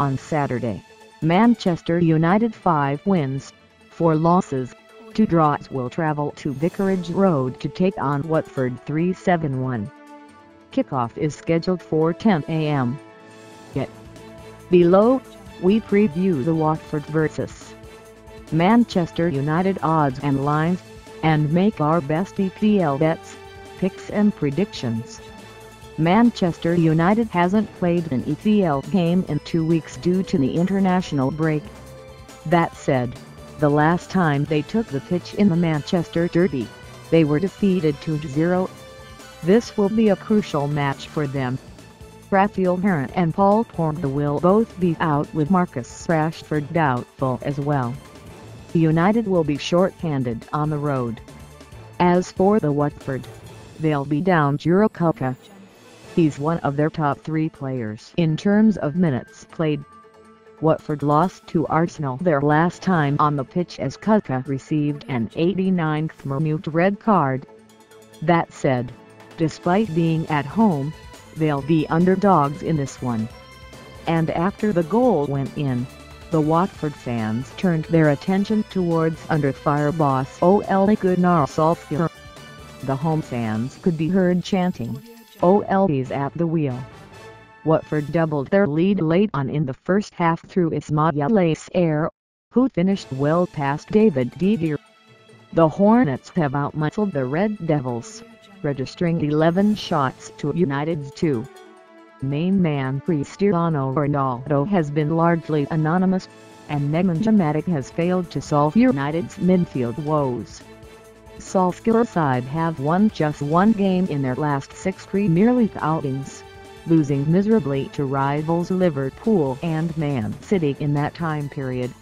On Saturday, Manchester United 5 wins, 4 losses, 2 draws will travel to Vicarage Road to take on Watford 3-7-1. Kickoff is scheduled for 10 a.m. Yet, below, we preview the Watford vs. Manchester United odds and lines, and make our best EPL bets, picks and predictions. Manchester United hasn't played an EPL game in two weeks due to the international break. That said, the last time they took the pitch in the Manchester Derby, they were defeated 2-0. This will be a crucial match for them. Raphael Varane and Paul Pogba will both be out with Marcus Rashford doubtful as well. United will be short-handed on the road. As for the Watford, they'll be down Juraj Kucka, He's one of their top three players in terms of minutes played. Watford lost to Arsenal their last time on the pitch as Kucka received an 89th minute red card. That said, despite being at home, they'll be underdogs in this one. And after the goal went in, the Watford fans turned their attention towards under-fire boss Ole Gunnar Solskjaer. The home fans could be heard chanting, Ole's at the wheel. Watford doubled their lead late on in the first half through Ismaila Sarr, who finished well past David de Gea. The Hornets have outmuscled the Red Devils, registering 11 shots to United's 2. Main man Cristiano Ronaldo has been largely anonymous, and Matic has failed to solve United's midfield woes. Solskjaer side have won just one game in their last six Premier League outings, losing miserably to rivals Liverpool and Man City in that time period.